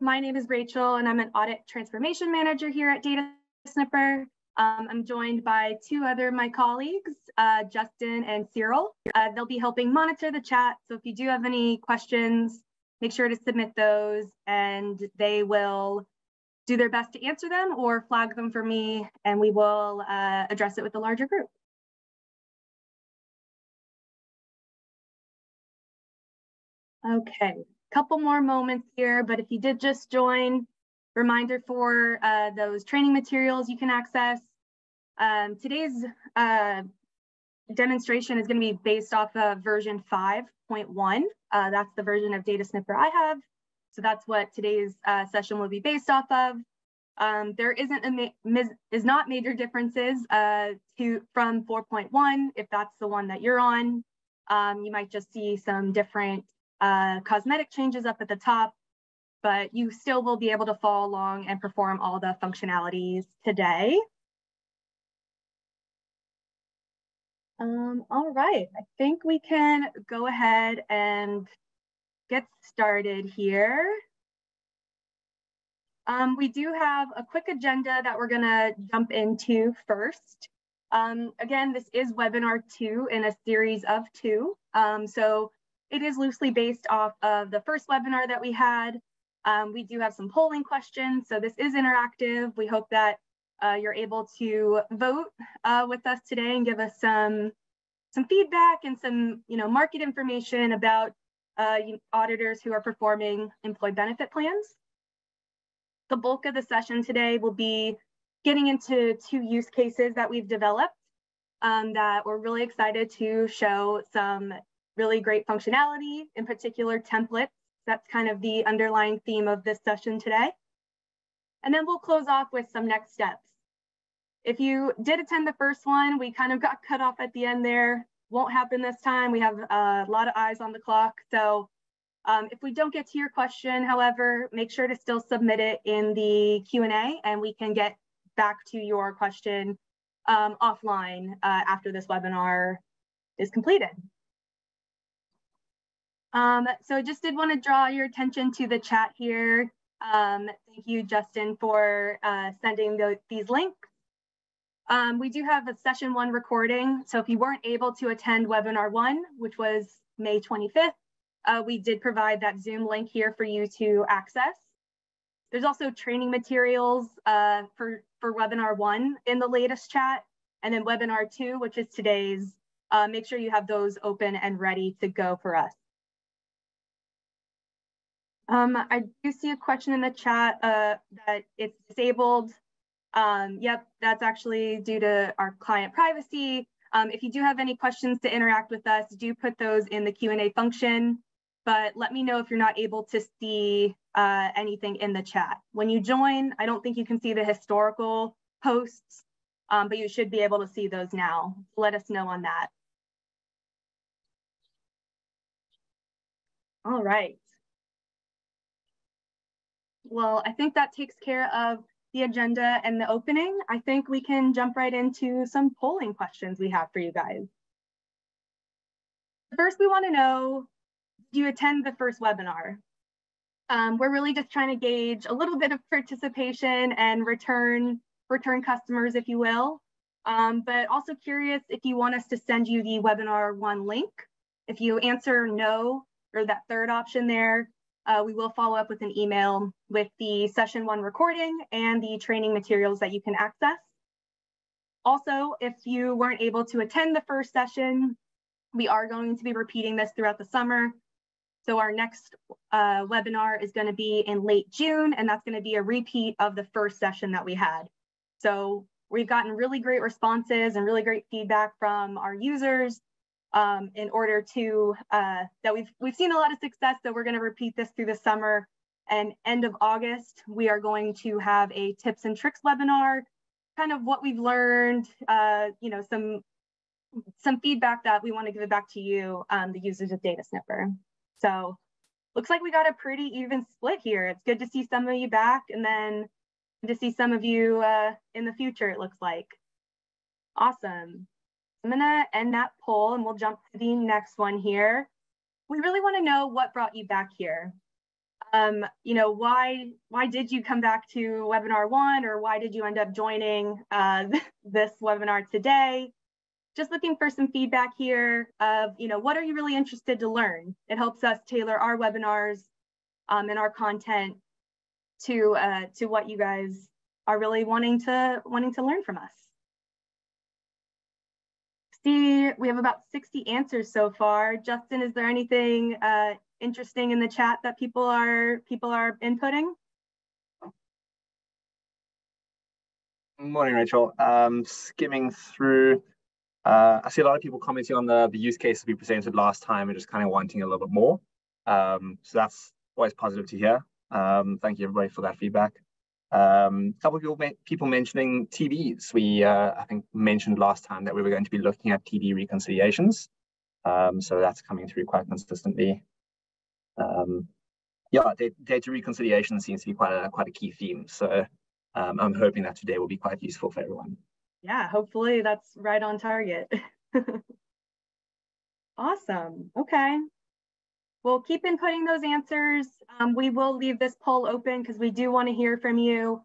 my name is Rachel and I'm an audit transformation manager here at Data Snipper. Um, I'm joined by two other my colleagues, uh, Justin and Cyril. Uh, they'll be helping monitor the chat. So if you do have any questions, make sure to submit those and they will do their best to answer them or flag them for me and we will uh, address it with the larger group. Okay, couple more moments here, but if you did just join, reminder for uh, those training materials you can access. Um, today's uh, demonstration is going to be based off of version 5.1. Uh, that's the version of DataSnipper I have. So that's what today's uh, session will be based off of. Um, there isn't a is not major differences uh, to from 4.1 if that's the one that you're on. Um, you might just see some different uh, cosmetic changes up at the top, but you still will be able to follow along and perform all the functionalities today. Um, all right, I think we can go ahead and get started here. Um, we do have a quick agenda that we're gonna jump into first. Um, again, this is webinar two in a series of two. Um, so it is loosely based off of the first webinar that we had. Um, we do have some polling questions, so this is interactive. We hope that uh, you're able to vote uh, with us today and give us some, some feedback and some you know, market information about uh, auditors who are performing employee benefit plans. The bulk of the session today will be getting into two use cases that we've developed um, that we're really excited to show some really great functionality, in particular templates. That's kind of the underlying theme of this session today. And then we'll close off with some next steps. If you did attend the first one, we kind of got cut off at the end there. Won't happen this time. We have a lot of eyes on the clock. So um, if we don't get to your question, however, make sure to still submit it in the Q&A and we can get back to your question um, offline uh, after this webinar is completed. Um, so I just did want to draw your attention to the chat here. Um, thank you, Justin, for uh, sending the, these links. Um, we do have a session one recording. So if you weren't able to attend webinar one, which was May 25th, uh, we did provide that Zoom link here for you to access. There's also training materials uh, for, for webinar one in the latest chat. And then webinar two, which is today's, uh, make sure you have those open and ready to go for us. Um, I do see a question in the chat uh, that it's disabled. Um, yep, that's actually due to our client privacy. Um, if you do have any questions to interact with us, do put those in the Q&A function, but let me know if you're not able to see uh, anything in the chat. When you join, I don't think you can see the historical posts, um, but you should be able to see those now. Let us know on that. All right. Well, I think that takes care of the agenda and the opening. I think we can jump right into some polling questions we have for you guys. First, we wanna know, do you attend the first webinar? Um, we're really just trying to gauge a little bit of participation and return, return customers, if you will. Um, but also curious if you want us to send you the webinar one link. If you answer no, or that third option there, uh, we will follow up with an email with the session one recording and the training materials that you can access. Also, if you weren't able to attend the first session, we are going to be repeating this throughout the summer. So our next uh, webinar is gonna be in late June, and that's gonna be a repeat of the first session that we had. So we've gotten really great responses and really great feedback from our users um, in order to, uh, that we've, we've seen a lot of success, so we're gonna repeat this through the summer. And end of August, we are going to have a tips and tricks webinar, kind of what we've learned, uh, you know, some, some feedback that we wanna give it back to you, um, the users of DataSnipper. So looks like we got a pretty even split here. It's good to see some of you back and then to see some of you uh, in the future, it looks like. Awesome. I'm gonna end that poll and we'll jump to the next one here. We really wanna know what brought you back here. um, you know, why why did you come back to webinar one or why did you end up joining uh, this webinar today? Just looking for some feedback here of, you know, what are you really interested to learn? It helps us tailor our webinars um, and our content to uh, to what you guys are really wanting to wanting to learn from us. See, we have about 60 answers so far. Justin, is there anything uh, interesting in the chat that people are people are inputting? Morning, Rachel. Um, skimming through, uh, I see a lot of people commenting on the, the use cases we presented last time and just kind of wanting a little bit more. Um, so that's always positive to hear. Um, thank you everybody for that feedback. Um, a couple of people, people mentioning TDs. We, uh, I think, mentioned last time that we were going to be looking at TD reconciliations. Um, so that's coming through quite consistently. Um, yeah, data reconciliation seems to be quite a quite a key theme. So um, I'm hoping that today will be quite useful for everyone. Yeah, hopefully that's right on target. awesome. Okay. Well, keep inputting those answers. Um, we will leave this poll open because we do want to hear from you.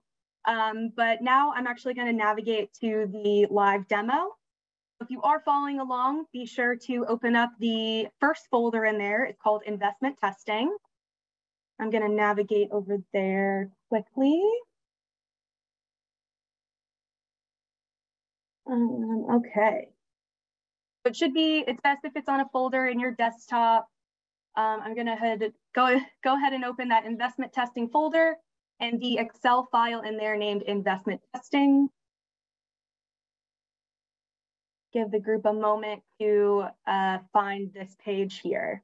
Um, but now I'm actually going to navigate to the live demo. If you are following along, be sure to open up the first folder in there. It's called investment testing. I'm going to navigate over there quickly. Um, okay. It should be, it's best if it's on a folder in your desktop. Um, I'm gonna head, go, go ahead and open that investment testing folder and the Excel file in there named investment testing give the group a moment to uh, find this page here.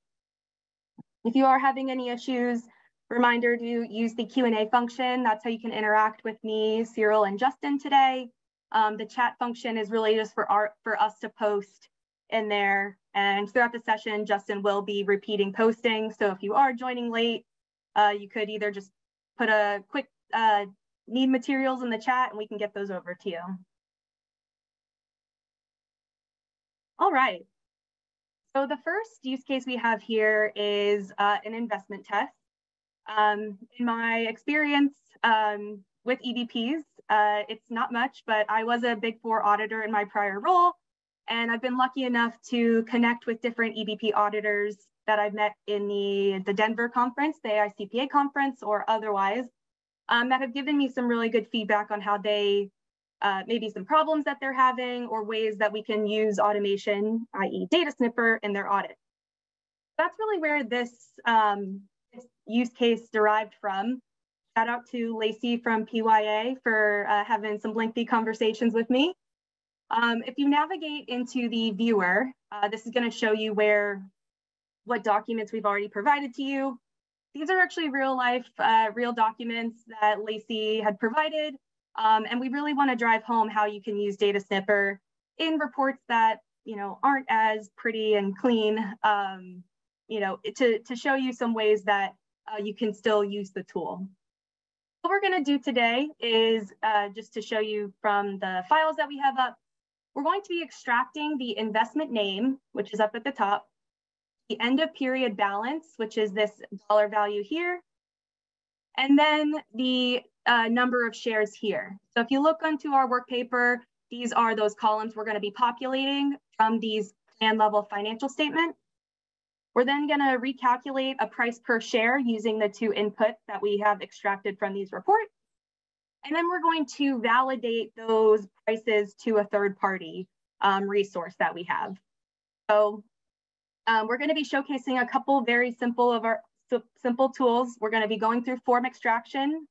If you are having any issues, reminder to use the Q&A function. That's how you can interact with me, Cyril, and Justin today. Um, the chat function is really just for, our, for us to post in there. And throughout the session, Justin will be repeating posting. So if you are joining late, uh, you could either just put a quick uh, need materials in the chat and we can get those over to you. All right. So the first use case we have here is uh, an investment test. Um, in my experience um, with EBPs, uh, it's not much, but I was a Big Four auditor in my prior role, and I've been lucky enough to connect with different EBP auditors that I've met in the, the Denver conference, the AICPA conference, or otherwise, um, that have given me some really good feedback on how they uh, maybe some problems that they're having or ways that we can use automation, i.e. DataSnipper in their audit. That's really where this, um, this use case derived from. Shout out to Lacey from PYA for uh, having some lengthy conversations with me. Um, if you navigate into the viewer, uh, this is gonna show you where, what documents we've already provided to you. These are actually real life, uh, real documents that Lacey had provided um, and we really want to drive home how you can use DataSnipper in reports that you know aren't as pretty and clean. Um, you know, to to show you some ways that uh, you can still use the tool. What we're going to do today is uh, just to show you from the files that we have up. We're going to be extracting the investment name, which is up at the top, the end of period balance, which is this dollar value here, and then the uh, number of shares here. So if you look onto our work paper, these are those columns we're going to be populating from these plan level financial statement. We're then going to recalculate a price per share using the two inputs that we have extracted from these reports. And then we're going to validate those prices to a third party um, resource that we have. So um, we're going to be showcasing a couple very simple of our simple tools. We're going to be going through form extraction,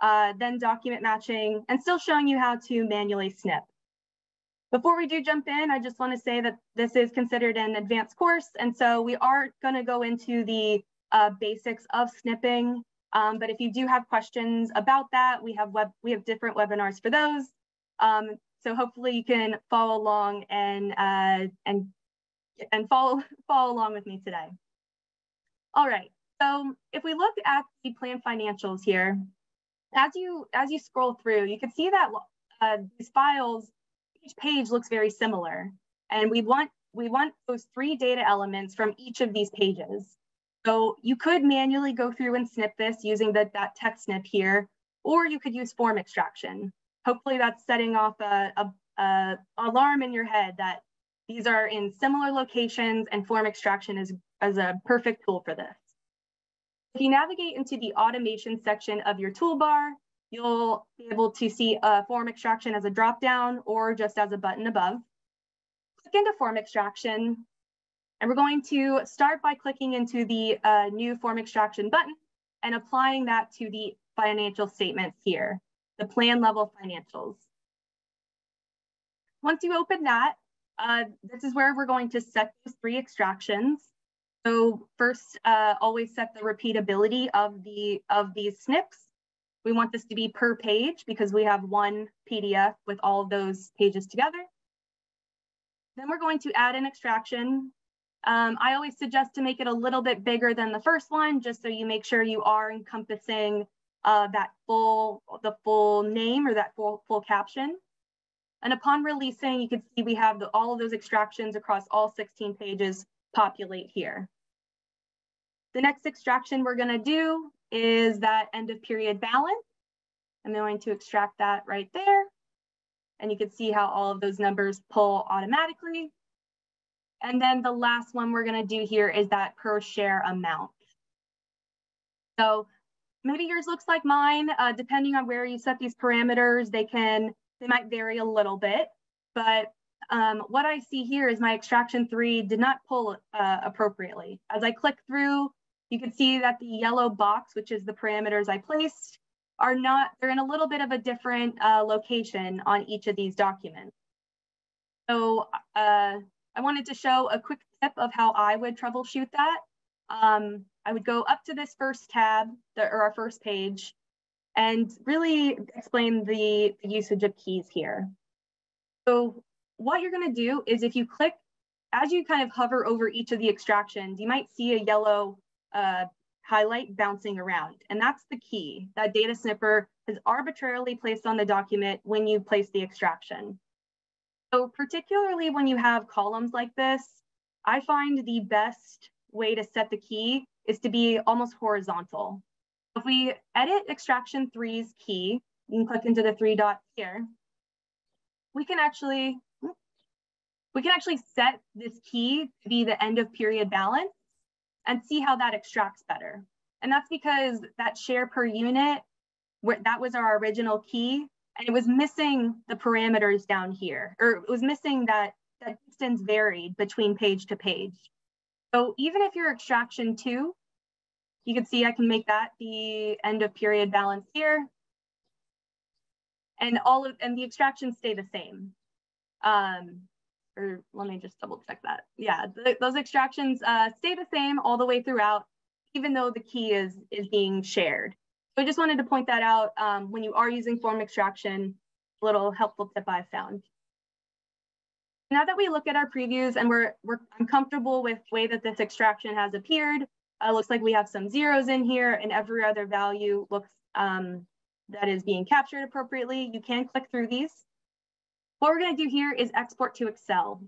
uh, then document matching, and still showing you how to manually snip. Before we do jump in, I just want to say that this is considered an advanced course, and so we are going to go into the uh, basics of snipping. Um, but if you do have questions about that, we have web we have different webinars for those. Um, so hopefully you can follow along and uh, and and follow follow along with me today. All right. So if we look at the plan financials here, as you as you scroll through, you can see that uh, these files, each page looks very similar, and we want we want those three data elements from each of these pages. So you could manually go through and snip this using the, that text snip here, or you could use form extraction. Hopefully that's setting off a, a, a alarm in your head that these are in similar locations and form extraction is, is a perfect tool for this. If you navigate into the automation section of your toolbar, you'll be able to see a form extraction as a dropdown or just as a button above. Click into form extraction, and we're going to start by clicking into the uh, new form extraction button and applying that to the financial statements here, the plan level financials. Once you open that, uh, this is where we're going to set those three extractions. So first, uh, always set the repeatability of the of these snips. We want this to be per page because we have one PDF with all of those pages together. Then we're going to add an extraction um, I always suggest to make it a little bit bigger than the first one, just so you make sure you are encompassing uh, that full, the full name or that full, full caption. And upon releasing, you can see we have the, all of those extractions across all 16 pages populate here. The next extraction we're gonna do is that end of period balance. I'm going to extract that right there. And you can see how all of those numbers pull automatically. And then the last one we're gonna do here is that per share amount. So maybe yours looks like mine, uh, depending on where you set these parameters, they can, they might vary a little bit, but um, what I see here is my extraction three did not pull uh, appropriately. As I click through, you can see that the yellow box, which is the parameters I placed, are not, they're in a little bit of a different uh, location on each of these documents. So uh, I wanted to show a quick tip of how I would troubleshoot that. Um, I would go up to this first tab, the, or our first page, and really explain the, the usage of keys here. So what you're gonna do is if you click, as you kind of hover over each of the extractions, you might see a yellow uh, highlight bouncing around. And that's the key. That DataSnipper is arbitrarily placed on the document when you place the extraction. So particularly when you have columns like this, I find the best way to set the key is to be almost horizontal. If we edit extraction three's key, you can click into the three dots here. We can actually, we can actually set this key to be the end of period balance and see how that extracts better. And that's because that share per unit, that was our original key, and it was missing the parameters down here, or it was missing that, that distance varied between page to page. So even if your extraction two, you can see I can make that the end of period balance here. And all of, and the extractions stay the same. Um, or let me just double check that. Yeah, the, those extractions uh, stay the same all the way throughout, even though the key is, is being shared. So I just wanted to point that out um, when you are using form extraction, a little helpful tip I found. Now that we look at our previews and we're, we're comfortable with the way that this extraction has appeared, uh, looks like we have some zeros in here and every other value looks um, that is being captured appropriately. You can click through these. What we're gonna do here is export to Excel.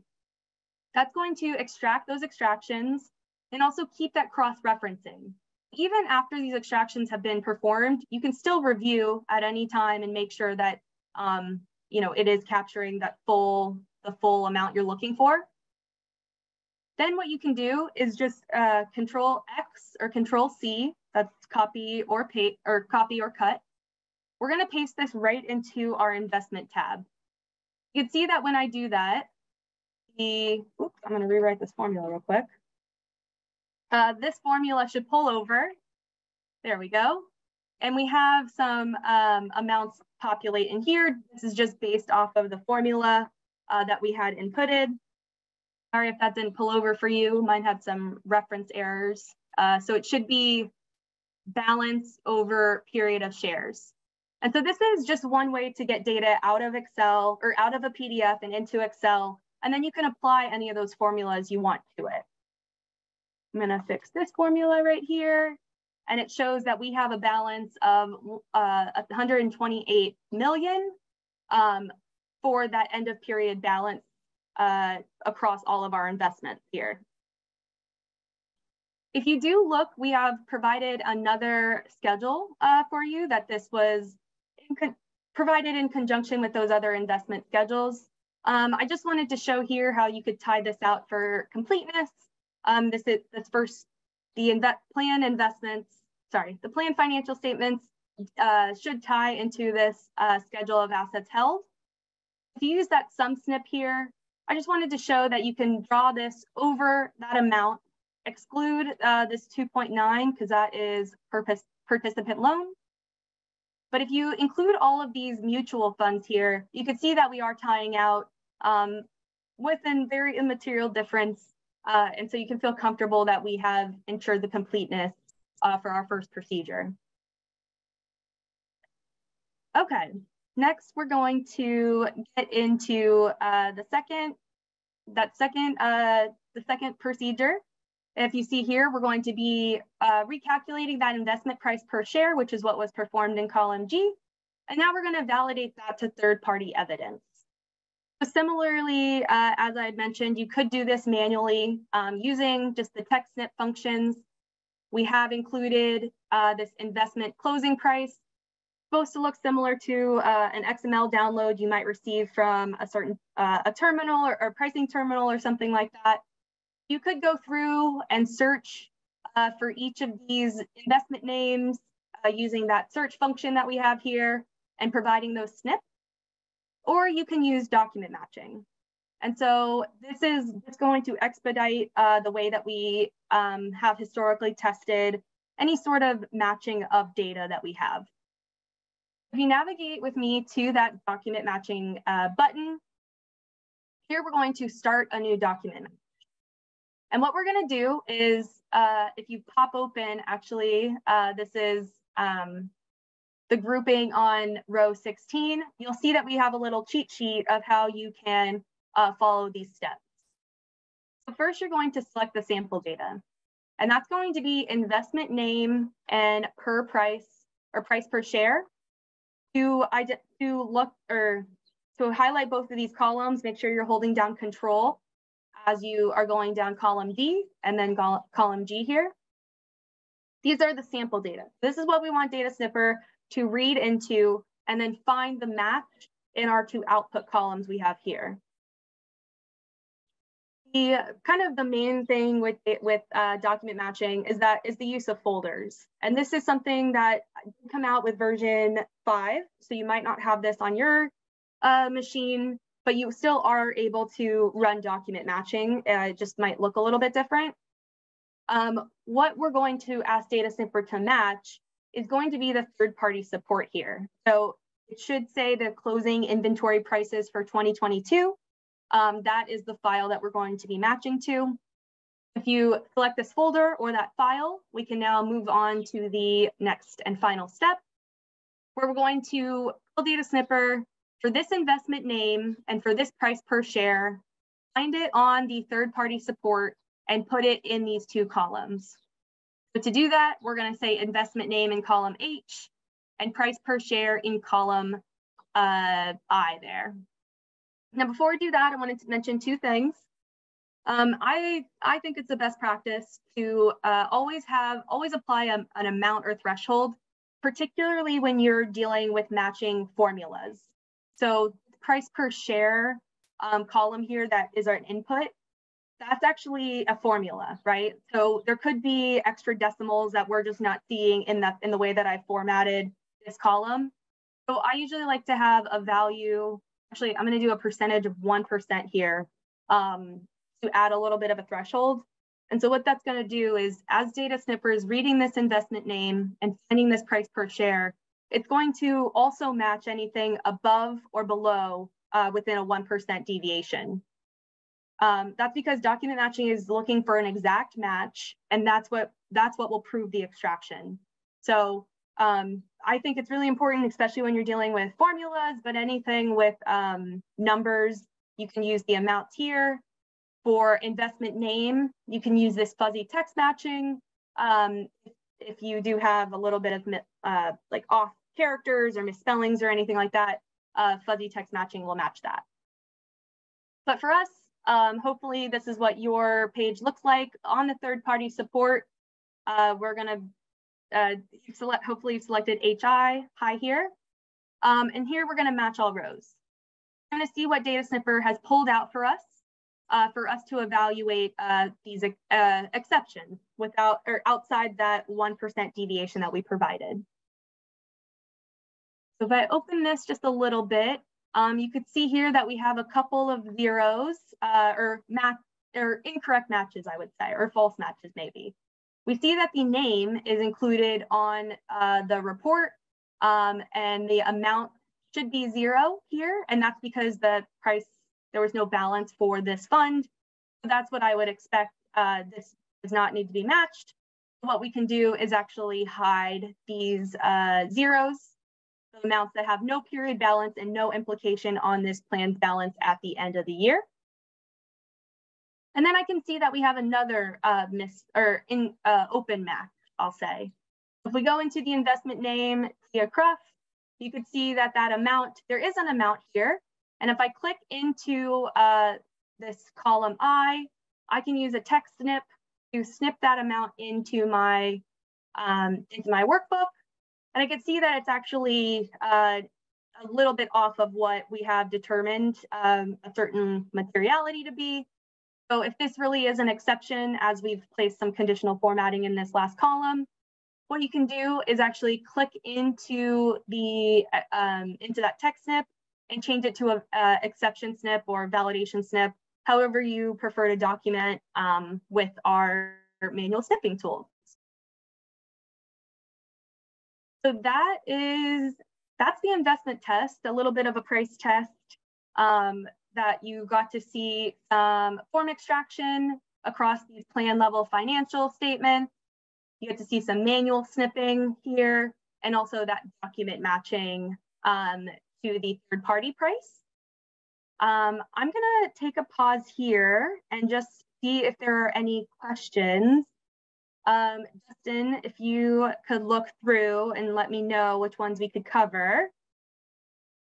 That's going to extract those extractions and also keep that cross-referencing even after these extractions have been performed, you can still review at any time and make sure that um, you know it is capturing that full the full amount you're looking for. Then what you can do is just uh, Control X or Control C, that's copy or paste or copy or cut. We're going to paste this right into our investment tab. You can see that when I do that, the oops, I'm going to rewrite this formula real quick. Uh, this formula should pull over. There we go. And we have some um, amounts populate in here. This is just based off of the formula uh, that we had inputted. Sorry if that didn't pull over for you. Mine had some reference errors. Uh, so it should be balance over period of shares. And so this is just one way to get data out of Excel or out of a PDF and into Excel. And then you can apply any of those formulas you want to it. I'm gonna fix this formula right here. And it shows that we have a balance of uh, 128 million um, for that end of period balance uh, across all of our investments here. If you do look, we have provided another schedule uh, for you that this was in provided in conjunction with those other investment schedules. Um, I just wanted to show here how you could tie this out for completeness. Um, this is this first, the inve plan investments, sorry, the plan financial statements uh, should tie into this uh, schedule of assets held. If you use that sum snip here, I just wanted to show that you can draw this over that amount exclude uh, this 2.9 because that is purpose participant loan. But if you include all of these mutual funds here, you can see that we are tying out um, within very immaterial difference. Uh, and so you can feel comfortable that we have ensured the completeness uh, for our first procedure. Okay, next we're going to get into uh, the second, that second, uh, the second procedure, if you see here, we're going to be uh, recalculating that investment price per share, which is what was performed in column G. And now we're going to validate that to third-party evidence. So similarly, uh, as I had mentioned, you could do this manually um, using just the text snip functions. We have included uh, this investment closing price, supposed to look similar to uh, an XML download you might receive from a certain uh, a terminal or, or pricing terminal or something like that you could go through and search uh, for each of these investment names uh, using that search function that we have here and providing those snips, or you can use document matching. And so this is it's going to expedite uh, the way that we um, have historically tested any sort of matching of data that we have. If you navigate with me to that document matching uh, button, here we're going to start a new document. And what we're gonna do is, uh, if you pop open, actually, uh, this is um, the grouping on row 16, you'll see that we have a little cheat sheet of how you can uh, follow these steps. So first, you're going to select the sample data. And that's going to be investment name and per price or price per share. To, to look or to highlight both of these columns, make sure you're holding down control as you are going down column D and then column G here. These are the sample data. This is what we want DataSnipper to read into and then find the match in our two output columns we have here. The kind of the main thing with it, with uh, document matching is that is the use of folders. And this is something that come out with version five. So you might not have this on your uh, machine but you still are able to run document matching. Uh, it just might look a little bit different. Um, what we're going to ask DataSnipper to match is going to be the third-party support here. So it should say the closing inventory prices for 2022. Um, that is the file that we're going to be matching to. If you select this folder or that file, we can now move on to the next and final step, where we're going to pull DataSnipper for this investment name and for this price per share, find it on the third party support and put it in these two columns. So to do that, we're gonna say investment name in column H and price per share in column uh, I there. Now, before we do that, I wanted to mention two things. Um, I, I think it's the best practice to uh, always have, always apply a, an amount or threshold, particularly when you're dealing with matching formulas. So price per share um, column here that is our input, that's actually a formula, right? So there could be extra decimals that we're just not seeing in the, in the way that I formatted this column. So I usually like to have a value, actually I'm gonna do a percentage of 1% here um, to add a little bit of a threshold. And so what that's gonna do is as DataSnipper's reading this investment name and finding this price per share, it's going to also match anything above or below uh, within a 1% deviation. Um, that's because document matching is looking for an exact match, and that's what that's what will prove the extraction. So um, I think it's really important, especially when you're dealing with formulas, but anything with um, numbers, you can use the amounts here. For investment name, you can use this fuzzy text matching. Um, if you do have a little bit of uh, like off characters or misspellings or anything like that, uh, fuzzy text matching will match that. But for us, um, hopefully this is what your page looks like on the third party support. uh, we're gonna uh, select, hopefully you've selected HI, high here. Um, and here we're gonna match all rows. We're gonna see what DataSnipper has pulled out for us uh, for us to evaluate uh, these uh, exceptions without or outside that 1% deviation that we provided. So if I open this just a little bit, um, you could see here that we have a couple of zeros uh, or match or incorrect matches, I would say, or false matches maybe. We see that the name is included on uh, the report um, and the amount should be zero here. And that's because the price, there was no balance for this fund. So that's what I would expect. Uh, this does not need to be matched. What we can do is actually hide these uh, zeros, the amounts that have no period balance and no implication on this plan's balance at the end of the year. And then I can see that we have another uh, miss or in uh, open match, I'll say. If we go into the investment name, TIAA-CREF, you could see that that amount, there is an amount here. And if I click into uh, this column I, I can use a text snip to snip that amount into my, um, into my workbook. And I can see that it's actually uh, a little bit off of what we have determined um, a certain materiality to be. So if this really is an exception, as we've placed some conditional formatting in this last column, what you can do is actually click into the um, into that text snip and change it to a, a, exception snip or validation snip, however you prefer to document um, with our manual snipping tools. So that is, that's the investment test, a little bit of a price test. Um, that you got to see some form extraction across these plan level financial statements. You get to see some manual snipping here and also that document matching um, to the third party price. Um, I'm gonna take a pause here and just see if there are any questions. Um, Justin, if you could look through and let me know which ones we could cover.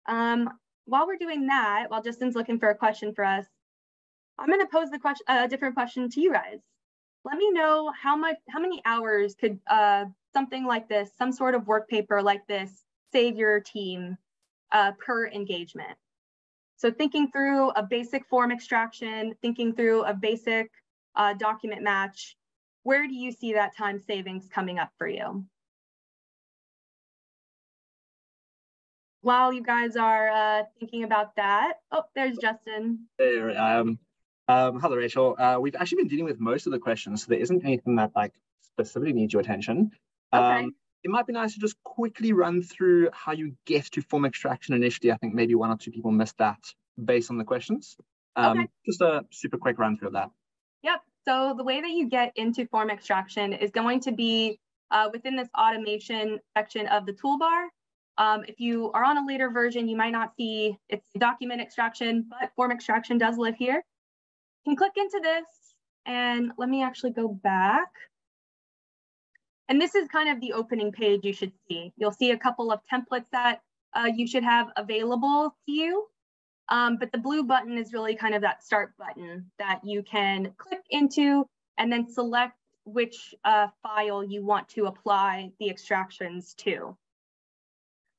Um, while we're doing that, while Justin's looking for a question for us, I'm going to pose the question, a different question to you guys. Let me know how much, how many hours could uh, something like this, some sort of work paper like this, save your team uh, per engagement. So thinking through a basic form extraction, thinking through a basic uh, document match, where do you see that time savings coming up for you? While you guys are uh, thinking about that, oh, there's Justin. There, um, um, hello, Rachel. Uh, we've actually been dealing with most of the questions, so there isn't anything that like specifically needs your attention. Okay. Um, it might be nice to just quickly run through how you get to form extraction initially. I think maybe one or two people missed that based on the questions. Um, okay. Just a super quick run through of that. Yep. So the way that you get into form extraction is going to be uh, within this automation section of the toolbar. Um, if you are on a later version, you might not see it's document extraction, but form extraction does live here. You can click into this and let me actually go back. And this is kind of the opening page you should see. You'll see a couple of templates that uh, you should have available to you. Um, but the blue button is really kind of that start button that you can click into and then select which uh, file you want to apply the extractions to.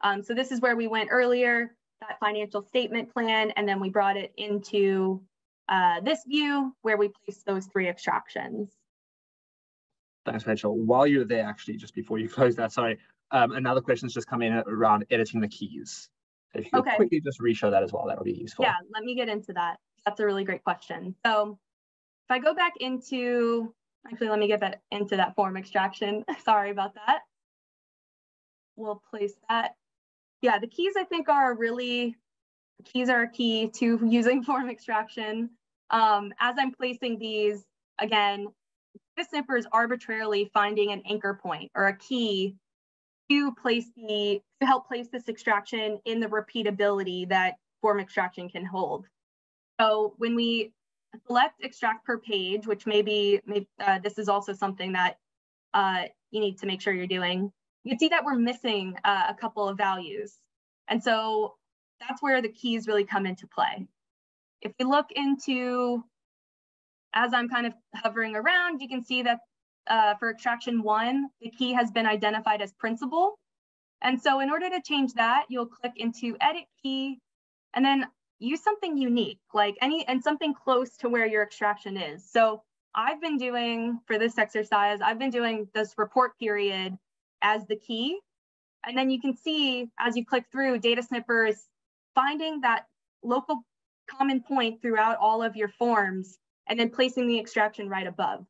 Um, so this is where we went earlier, that financial statement plan, and then we brought it into uh, this view where we place those three extractions. Thanks, Rachel. While you're there, actually, just before you close that, sorry, um, another question's just come in around editing the keys. So if you could okay. quickly just re-show that as well, that would be useful. Yeah, let me get into that. That's a really great question. So if I go back into, actually, let me get that into that form extraction. Sorry about that. We'll place that yeah, the keys I think are really, keys are key to using form extraction. Um, as I'm placing these, again, this sniffer is arbitrarily finding an anchor point or a key to place the, to help place this extraction in the repeatability that form extraction can hold. So when we select extract per page, which maybe, maybe uh, this is also something that uh, you need to make sure you're doing, you can see that we're missing uh, a couple of values. And so that's where the keys really come into play. If we look into, as I'm kind of hovering around, you can see that uh, for extraction one, the key has been identified as principal. And so in order to change that, you'll click into edit key and then use something unique, like any, and something close to where your extraction is. So I've been doing, for this exercise, I've been doing this report period as the key. And then you can see as you click through, DataSnipper is finding that local common point throughout all of your forms and then placing the extraction right above.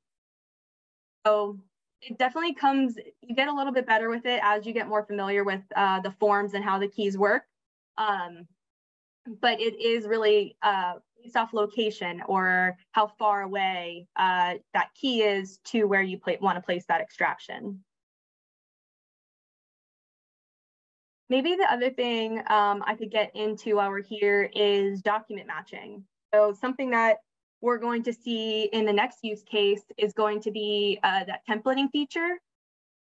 So it definitely comes, you get a little bit better with it as you get more familiar with uh, the forms and how the keys work. Um, but it is really uh, based off location or how far away uh, that key is to where you want to place that extraction. Maybe the other thing um, I could get into while we're here is document matching. So something that we're going to see in the next use case is going to be uh, that templating feature.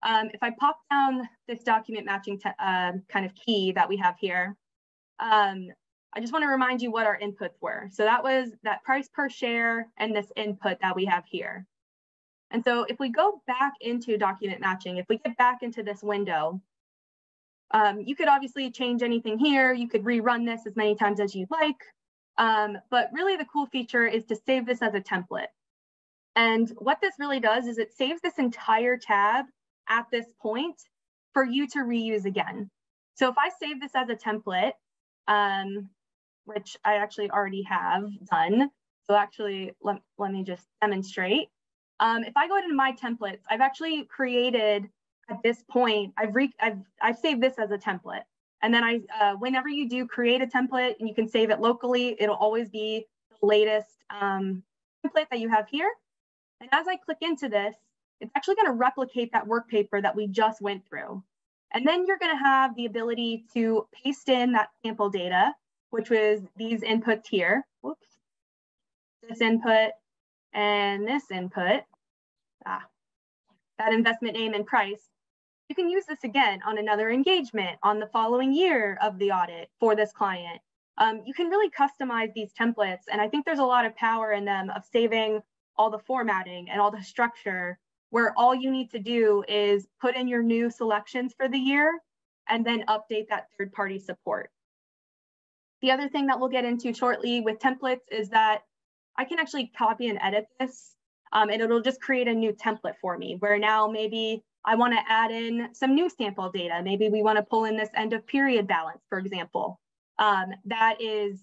Um, if I pop down this document matching uh, kind of key that we have here, um, I just want to remind you what our inputs were. So that was that price per share and this input that we have here. And so if we go back into document matching, if we get back into this window, um, you could obviously change anything here. You could rerun this as many times as you'd like. Um, but really the cool feature is to save this as a template. And what this really does is it saves this entire tab at this point for you to reuse again. So if I save this as a template, um, which I actually already have done, so actually let, let me just demonstrate. Um, if I go into my templates, I've actually created at this point, I've, re I've, I've saved this as a template. And then I, uh, whenever you do create a template and you can save it locally, it'll always be the latest um, template that you have here. And as I click into this, it's actually gonna replicate that work paper that we just went through. And then you're gonna have the ability to paste in that sample data, which was these inputs here. Whoops. This input and this input. Ah, that investment name and price you can use this again on another engagement on the following year of the audit for this client. Um, you can really customize these templates. And I think there's a lot of power in them of saving all the formatting and all the structure where all you need to do is put in your new selections for the year and then update that third party support. The other thing that we'll get into shortly with templates is that I can actually copy and edit this um, and it'll just create a new template for me where now maybe I want to add in some new sample data. Maybe we want to pull in this end of period balance, for example. Um, that is,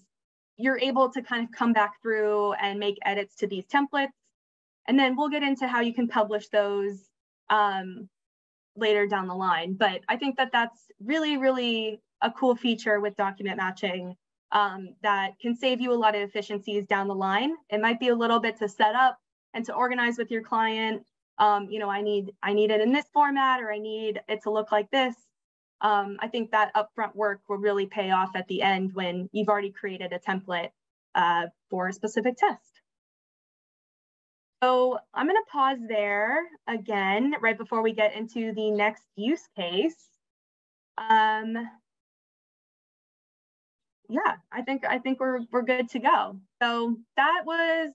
you're able to kind of come back through and make edits to these templates. And then we'll get into how you can publish those um, later down the line. But I think that that's really, really a cool feature with document matching um, that can save you a lot of efficiencies down the line. It might be a little bit to set up and to organize with your client um, you know, I need I need it in this format or I need it to look like this. Um, I think that upfront work will really pay off at the end when you've already created a template uh, for a specific test. So I'm going to pause there again right before we get into the next use case. Um, yeah, I think I think we're we're good to go. So that was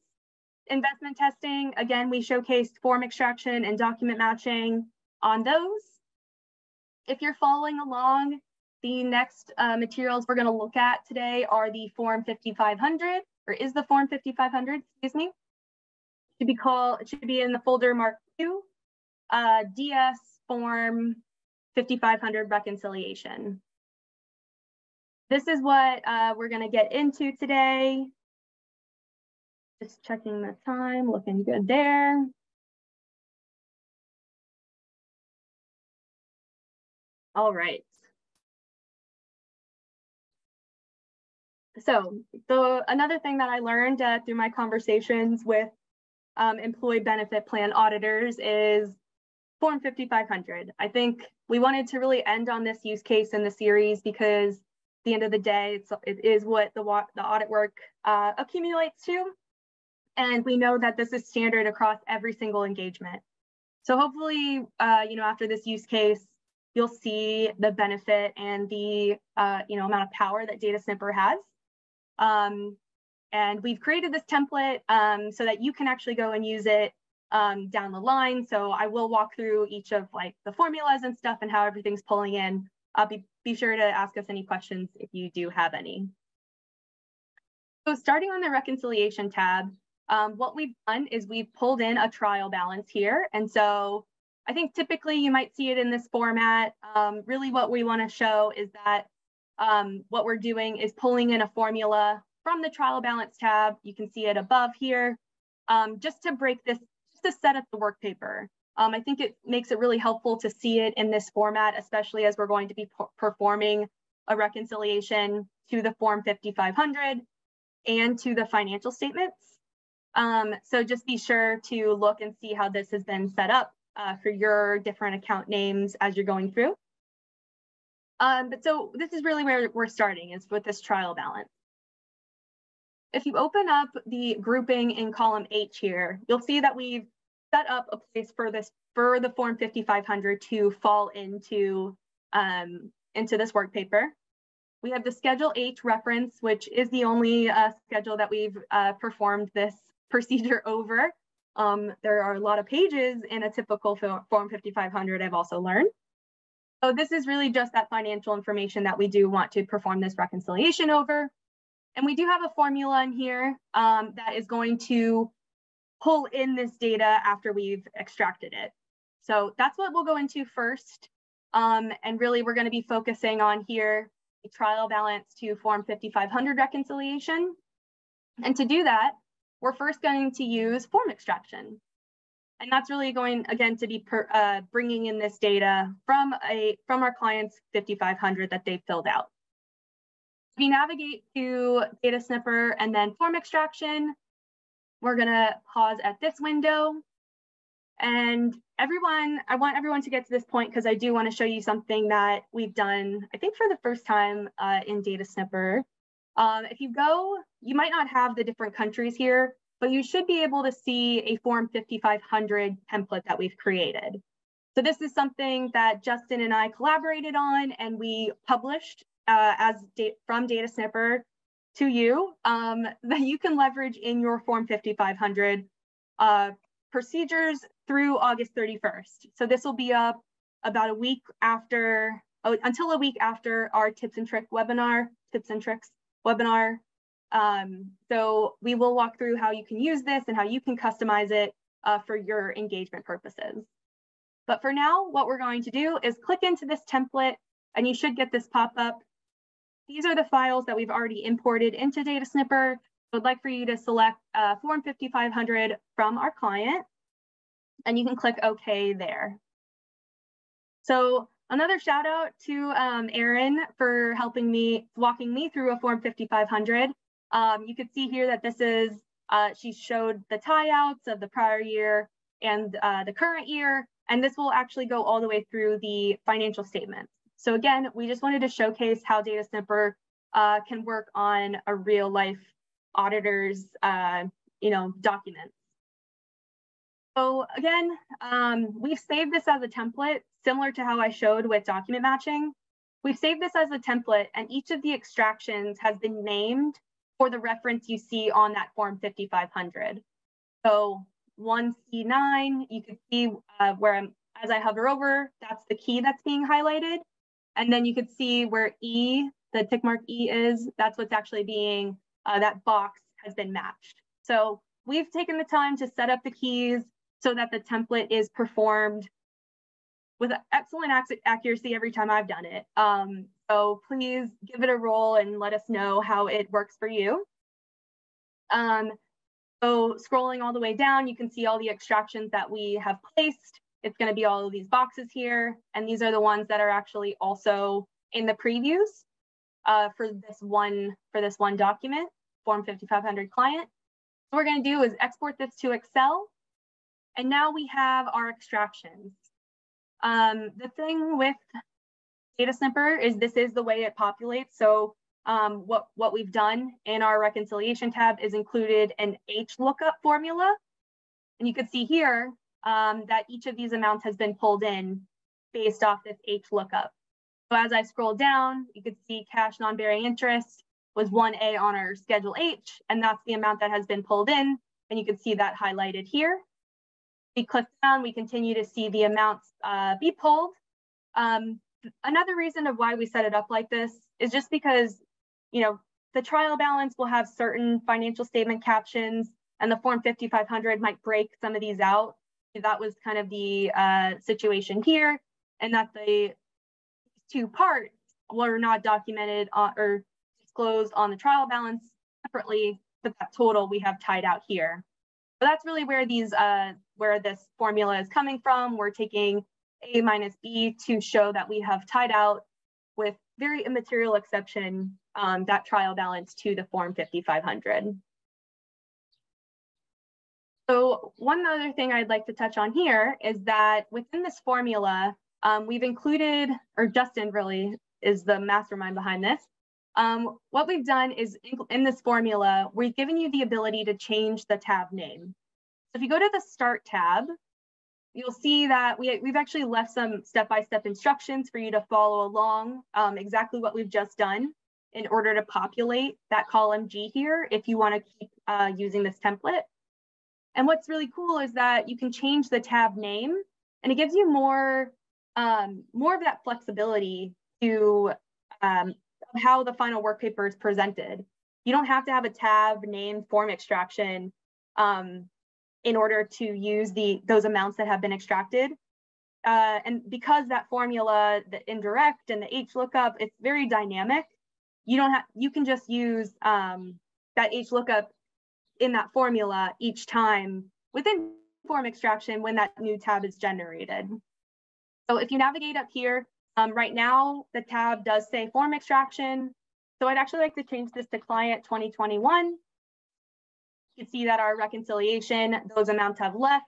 investment testing, again, we showcased form extraction and document matching on those. If you're following along, the next uh, materials we're gonna look at today are the Form 5500, or is the Form 5500, excuse me. It should be called, it should be in the folder Mark two, uh, DS Form 5500 reconciliation. This is what uh, we're gonna get into today. Just checking the time, looking good there. All right. So the another thing that I learned uh, through my conversations with um, employee benefit plan auditors is Form 5500. I think we wanted to really end on this use case in the series because at the end of the day, it's, it is what the, the audit work uh, accumulates to. And we know that this is standard across every single engagement. So hopefully, uh, you know, after this use case, you'll see the benefit and the, uh, you know, amount of power that DataSnipper has. Um, and we've created this template um, so that you can actually go and use it um, down the line. So I will walk through each of like the formulas and stuff and how everything's pulling in. Uh, be, be sure to ask us any questions if you do have any. So starting on the reconciliation tab, um, what we've done is we've pulled in a trial balance here. And so I think typically you might see it in this format. Um, really what we wanna show is that um, what we're doing is pulling in a formula from the trial balance tab. You can see it above here, um, just to break this, just to set up the work paper. Um, I think it makes it really helpful to see it in this format, especially as we're going to be performing a reconciliation to the Form 5500 and to the financial statements. Um, so just be sure to look and see how this has been set up uh, for your different account names as you're going through. Um, but so this is really where we're starting is with this trial balance. If you open up the grouping in column H here, you'll see that we've set up a place for this for the form 5500 to fall into um, into this work paper. We have the Schedule H reference, which is the only uh, schedule that we've uh, performed this procedure over. Um, there are a lot of pages in a typical Form 5500 I've also learned. So this is really just that financial information that we do want to perform this reconciliation over. And we do have a formula in here um, that is going to pull in this data after we've extracted it. So that's what we'll go into first. Um, and really we're gonna be focusing on here, trial balance to form 5500 reconciliation. And to do that, we're first going to use form extraction. And that's really going, again, to be per, uh, bringing in this data from, a, from our clients 5500 that they've filled out. We navigate to DataSnipper and then form extraction. We're gonna pause at this window. And everyone, I want everyone to get to this point because I do want to show you something that we've done, I think for the first time uh, in DataSnipper. Um, if you go, you might not have the different countries here, but you should be able to see a Form 5500 template that we've created. So this is something that Justin and I collaborated on and we published uh, as da from DataSnipper to you um, that you can leverage in your Form 5500 uh, procedures through August 31st. So this will be up about a week after, oh, until a week after our tips and trick webinar, tips and tricks webinar. Um, so we will walk through how you can use this and how you can customize it uh, for your engagement purposes. But for now, what we're going to do is click into this template and you should get this pop-up. These are the files that we've already imported into DataSnipper. I would like for you to select uh, Form 5500 from our client and you can click OK there. So Another shout out to um, Erin for helping me, walking me through a Form 5500. Um, you could see here that this is, uh, she showed the tie outs of the prior year and uh, the current year, and this will actually go all the way through the financial statements. So again, we just wanted to showcase how DataSnipper uh, can work on a real life auditor's uh, you know, documents. So again, um, we've saved this as a template, similar to how I showed with document matching. We've saved this as a template and each of the extractions has been named for the reference you see on that form 5500. So 1C9, you can see uh, where I'm, as I hover over, that's the key that's being highlighted. And then you could see where E, the tick mark E is, that's what's actually being, uh, that box has been matched. So we've taken the time to set up the keys, so that the template is performed with excellent accuracy every time I've done it. Um, so please give it a roll and let us know how it works for you. Um, so scrolling all the way down, you can see all the extractions that we have placed. It's gonna be all of these boxes here. And these are the ones that are actually also in the previews uh, for this one for this one document, Form 5500 client. So what we're gonna do is export this to Excel and now we have our extractions. Um, the thing with DataSnipper is this is the way it populates. So um, what, what we've done in our reconciliation tab is included an H lookup formula. And you can see here um, that each of these amounts has been pulled in based off this H lookup. So as I scroll down, you can see cash non-bearing interest was 1A on our Schedule H, and that's the amount that has been pulled in. And you can see that highlighted here. We click down, we continue to see the amounts uh, be pulled. Um, another reason of why we set it up like this is just because, you know, the trial balance will have certain financial statement captions and the Form 5500 might break some of these out. That was kind of the uh, situation here and that the two parts were not documented on, or disclosed on the trial balance separately, but that total we have tied out here. So that's really where these uh, where this formula is coming from. We're taking A minus B to show that we have tied out with very immaterial exception um, that trial balance to the form 5500. So one other thing I'd like to touch on here is that within this formula, um, we've included, or Justin really is the mastermind behind this. Um, what we've done is in, in, this formula, we've given you the ability to change the tab name. So if you go to the Start tab, you'll see that we, we've actually left some step-by-step -step instructions for you to follow along um, exactly what we've just done in order to populate that column G here if you want to keep uh, using this template. And what's really cool is that you can change the tab name and it gives you more, um, more of that flexibility to um, how the final work paper is presented. You don't have to have a tab named form extraction um, in order to use the those amounts that have been extracted. Uh, and because that formula, the indirect and the H lookup, it's very dynamic. You don't have, you can just use um, that H lookup in that formula each time within form extraction when that new tab is generated. So if you navigate up here, um, right now the tab does say form extraction. So I'd actually like to change this to client 2021 can see that our reconciliation, those amounts have left.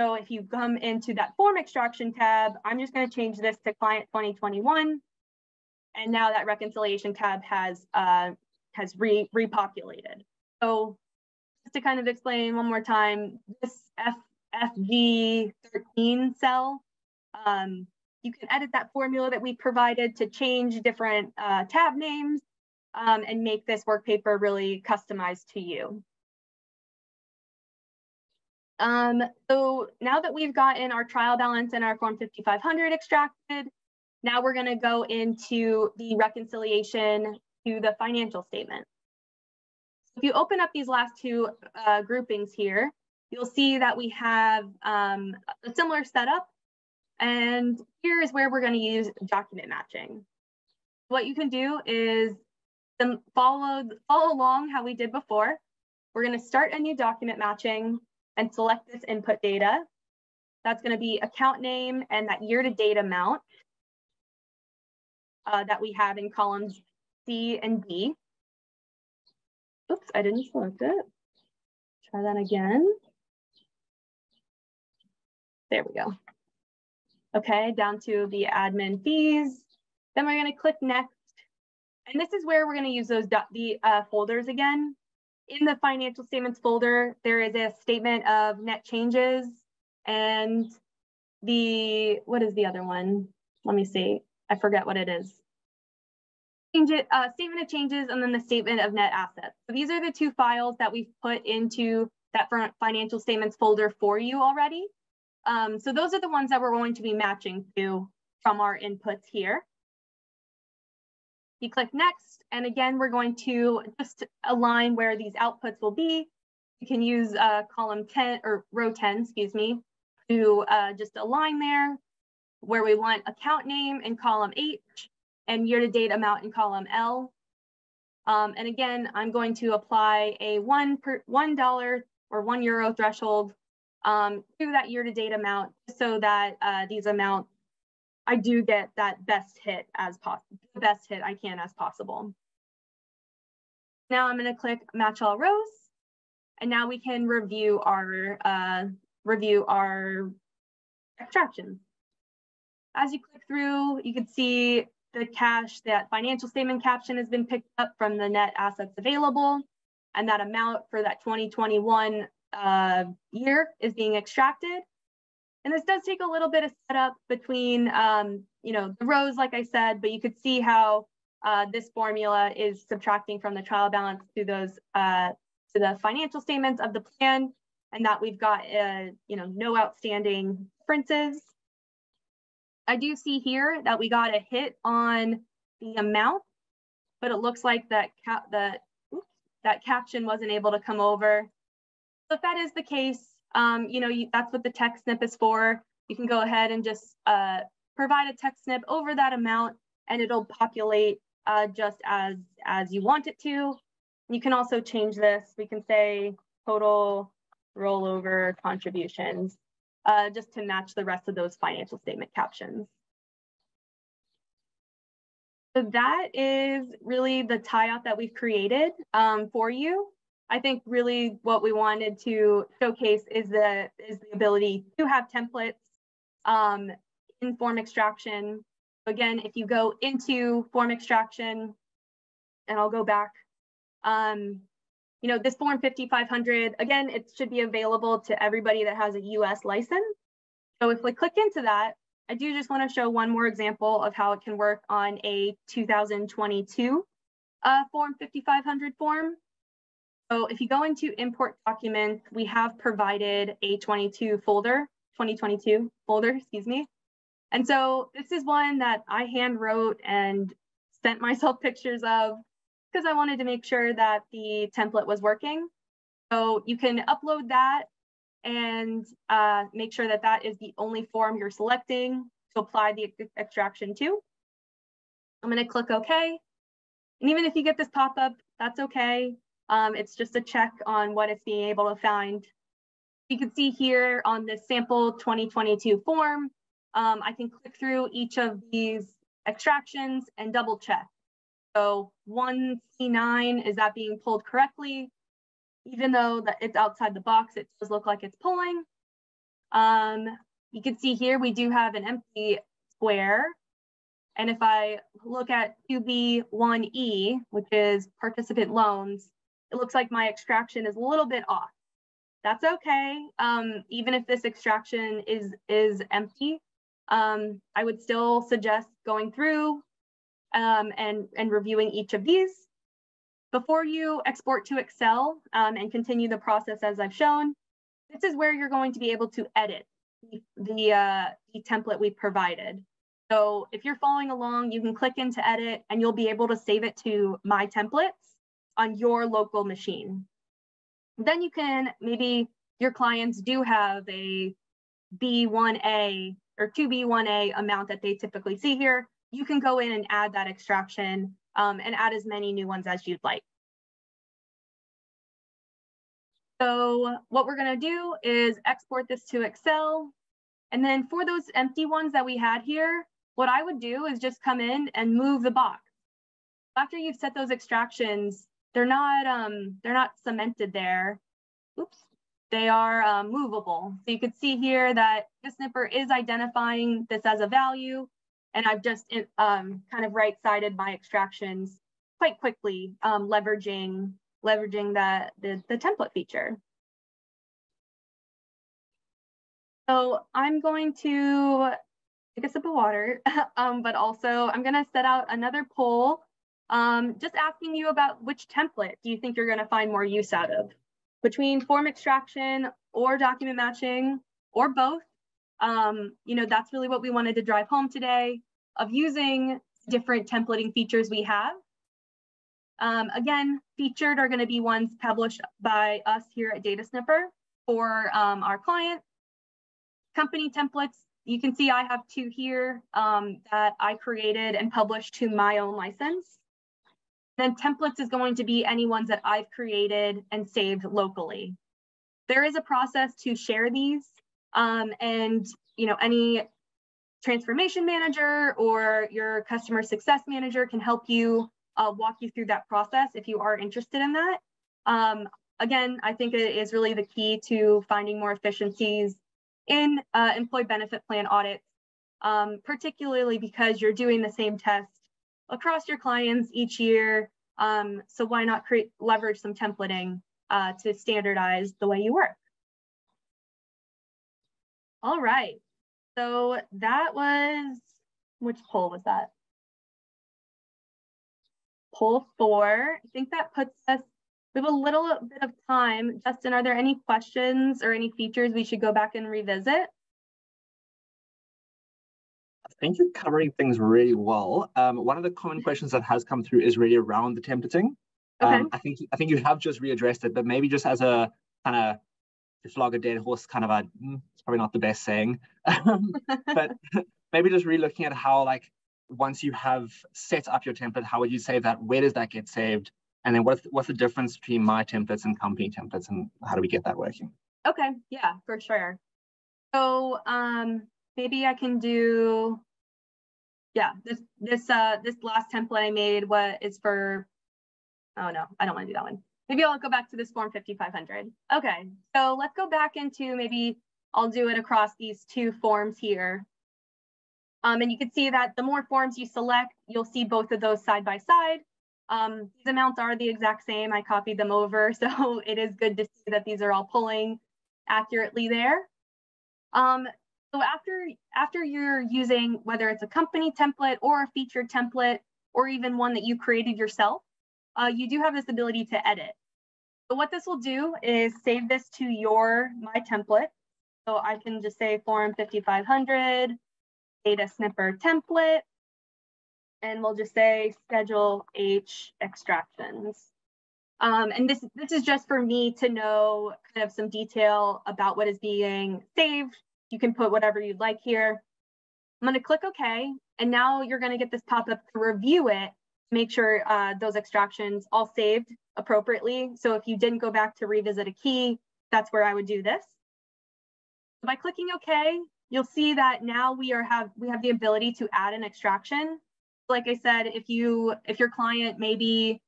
So if you come into that form extraction tab, I'm just going to change this to client 2021. And now that reconciliation tab has uh, has re repopulated. So just to kind of explain one more time, this F FFG13 cell, um, you can edit that formula that we provided to change different uh, tab names um, and make this work paper really customized to you. Um, so now that we've gotten our trial balance and our Form 5500 extracted, now we're going to go into the reconciliation to the financial statement. If you open up these last two uh, groupings here, you'll see that we have um, a similar setup. And here is where we're going to use document matching. What you can do is follow, follow along how we did before. We're going to start a new document matching and select this input data. That's going to be account name and that year-to-date amount uh, that we have in columns C and D. Oops, I didn't select it. Try that again. There we go. Okay, down to the admin fees. Then we're going to click next. And this is where we're going to use those the uh, folders again in the financial statements folder, there is a statement of net changes and the, what is the other one? Let me see. I forget what it is. Change it, uh, statement of changes and then the statement of net assets. So these are the two files that we've put into that financial statements folder for you already. Um, so those are the ones that we're going to be matching to from our inputs here. You click next, and again, we're going to just align where these outputs will be. You can use uh, column 10 or row 10, excuse me, to uh, just align there where we want account name in column H and year-to-date amount in column L. Um, and again, I'm going to apply a one per one dollar or one euro threshold um, to that year-to-date amount so that uh, these amounts I do get that best hit as possible, the best hit I can as possible. Now I'm going to click match all rows, and now we can review our uh, review our extraction. As you click through, you can see the cash, that financial statement caption has been picked up from the net assets available, and that amount for that 2021 uh, year is being extracted. And this does take a little bit of setup between, um, you know, the rows, like I said, but you could see how uh, this formula is subtracting from the trial balance to those, uh, to the financial statements of the plan. and that we've got, uh, you know, no outstanding differences. I do see here that we got a hit on the amount, but it looks like that cap that oops, that caption wasn't able to come over. If that is the case, um, you know, you, that's what the text snip is for. You can go ahead and just uh, provide a text snip over that amount and it'll populate uh, just as, as you want it to. You can also change this. We can say total rollover contributions uh, just to match the rest of those financial statement captions. So that is really the tie out that we've created um, for you. I think really what we wanted to showcase is the, is the ability to have templates um, in form extraction. Again, if you go into form extraction, and I'll go back, um, you know, this form 5500, again, it should be available to everybody that has a US license. So if we click into that, I do just want to show one more example of how it can work on a 2022 uh, form 5500 form. So if you go into import documents, we have provided a 22 folder, 2022 folder, excuse me. And so this is one that I hand wrote and sent myself pictures of because I wanted to make sure that the template was working. So you can upload that and uh, make sure that that is the only form you're selecting to apply the extraction to. I'm gonna click OK. And even if you get this pop-up, that's okay. Um, it's just a check on what it's being able to find. You can see here on this sample 2022 form, um, I can click through each of these extractions and double check. So 1C9, is that being pulled correctly? Even though that it's outside the box, it does look like it's pulling. Um, you can see here, we do have an empty square. And if I look at 2B1E, which is participant loans, it looks like my extraction is a little bit off. That's okay. Um, even if this extraction is, is empty, um, I would still suggest going through um, and, and reviewing each of these. Before you export to Excel um, and continue the process as I've shown, this is where you're going to be able to edit the, uh, the template we provided. So if you're following along, you can click into edit and you'll be able to save it to my templates on your local machine. Then you can, maybe your clients do have a B1A or 2B1A amount that they typically see here you can go in and add that extraction um, and add as many new ones as you'd like. So what we're gonna do is export this to Excel. And then for those empty ones that we had here, what I would do is just come in and move the box. After you've set those extractions, they're not, um, they're not cemented there. Oops, they are um, movable. So you can see here that the snipper is identifying this as a value and I've just um, kind of right-sided my extractions quite quickly, um, leveraging leveraging the, the, the template feature. So I'm going to take a sip of water, um, but also I'm going to set out another poll, um, just asking you about which template do you think you're going to find more use out of between form extraction or document matching or both um, you know, that's really what we wanted to drive home today of using different templating features we have. Um, again, featured are gonna be ones published by us here at DataSnipper for um, our client. Company templates, you can see I have two here um, that I created and published to my own license. Then templates is going to be any ones that I've created and saved locally. There is a process to share these um, and you know, any transformation manager or your customer success manager can help you uh, walk you through that process if you are interested in that. Um, again, I think it is really the key to finding more efficiencies in uh, employee benefit plan audits, um, particularly because you're doing the same test across your clients each year. Um, so why not create leverage some templating uh, to standardize the way you work? All right. So that was, which poll was that? Poll four. I think that puts us We have a little bit of time. Justin, are there any questions or any features we should go back and revisit? I think you're covering things really well. Um, one of the common questions that has come through is really around the templating. Okay. Um, I think I think you have just readdressed it, but maybe just as a kind of to flog a dead horse, kind of a mm, it's probably not the best saying, um, but maybe just really looking at how like once you have set up your template, how would you save that? Where does that get saved? And then what's what's the difference between my templates and company templates, and how do we get that working? Okay, yeah, for sure. So um, maybe I can do, yeah, this this uh this last template I made. What is for? Oh no, I don't want to do that one. Maybe I'll go back to this form 5500. Okay, so let's go back into maybe I'll do it across these two forms here. Um, and you can see that the more forms you select, you'll see both of those side by side. Um, these amounts are the exact same. I copied them over, so it is good to see that these are all pulling accurately there. Um, so after, after you're using, whether it's a company template or a featured template, or even one that you created yourself, uh, you do have this ability to edit. So what this will do is save this to your My Template. So I can just say form 5500, DataSnipper template, and we'll just say schedule H extractions. Um, and this, this is just for me to know kind of some detail about what is being saved. You can put whatever you'd like here. I'm gonna click OK, and now you're gonna get this pop-up to review it, make sure uh, those extractions all saved appropriately. So if you didn't go back to revisit a key, that's where I would do this. By clicking OK, you'll see that now we are have we have the ability to add an extraction. Like I said, if you if your client maybe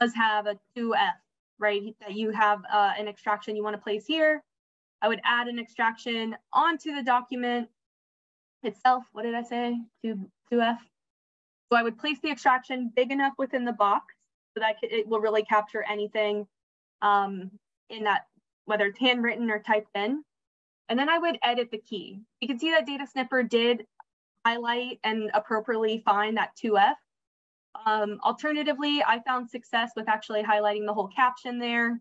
does have a 2F, right, that you have uh, an extraction you want to place here, I would add an extraction onto the document itself. What did I say? 2, 2F. So I would place the extraction big enough within the box so that it will really capture anything um, in that, whether it's handwritten or typed in. And then I would edit the key. You can see that DataSnipper did highlight and appropriately find that 2F. Um, alternatively, I found success with actually highlighting the whole caption there.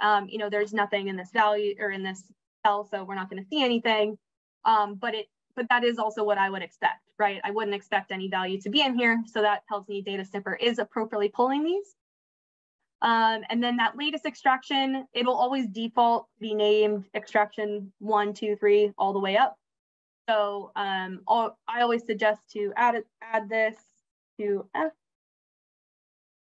Um, you know, there's nothing in this value or in this cell, so we're not going to see anything. Um, but it, but that is also what I would expect, right? I wouldn't expect any value to be in here, so that tells me DataSnipper is appropriately pulling these. Um, and then that latest extraction, it'll always default be named extraction one, two, three, all the way up. So um, all, I always suggest to add, add this to F,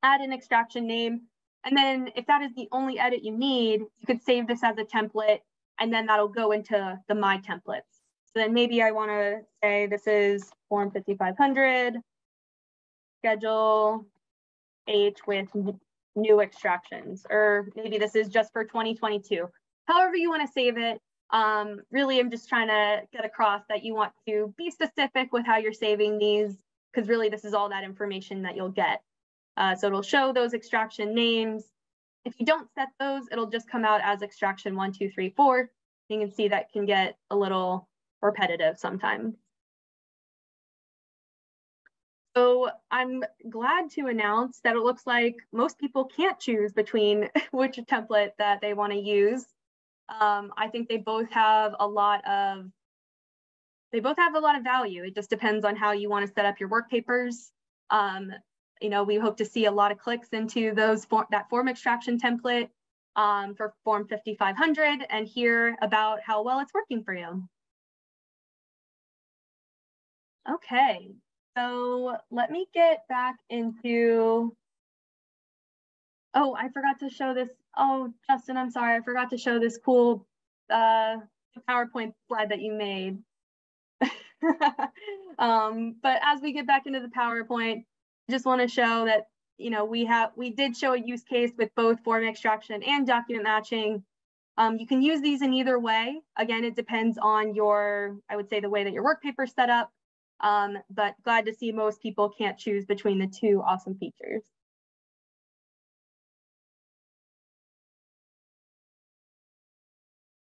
add an extraction name. And then if that is the only edit you need, you could save this as a template and then that'll go into the My Templates. So then maybe I wanna say this is form 5500, schedule H with new extractions, or maybe this is just for 2022. However you want to save it, um, really I'm just trying to get across that you want to be specific with how you're saving these, because really this is all that information that you'll get. Uh, so it'll show those extraction names. If you don't set those, it'll just come out as extraction one, two, three, four. You can see that can get a little repetitive sometimes. So I'm glad to announce that it looks like most people can't choose between which template that they want to use. Um, I think they both have a lot of they both have a lot of value. It just depends on how you want to set up your work papers. Um, you know, we hope to see a lot of clicks into those for, that form extraction template um, for form 5500 and hear about how well it's working for you. Okay, so let me get back into, oh, I forgot to show this. Oh, Justin, I'm sorry. I forgot to show this cool uh, PowerPoint slide that you made. um, but as we get back into the PowerPoint, just want to show that, you know, we have, we did show a use case with both form extraction and document matching. Um, you can use these in either way. Again, it depends on your, I would say the way that your work paper set up. Um, but glad to see most people can't choose between the two awesome features.